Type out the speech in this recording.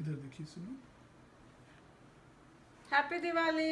इधर देखिए सुनो। हैप्पी दिवाली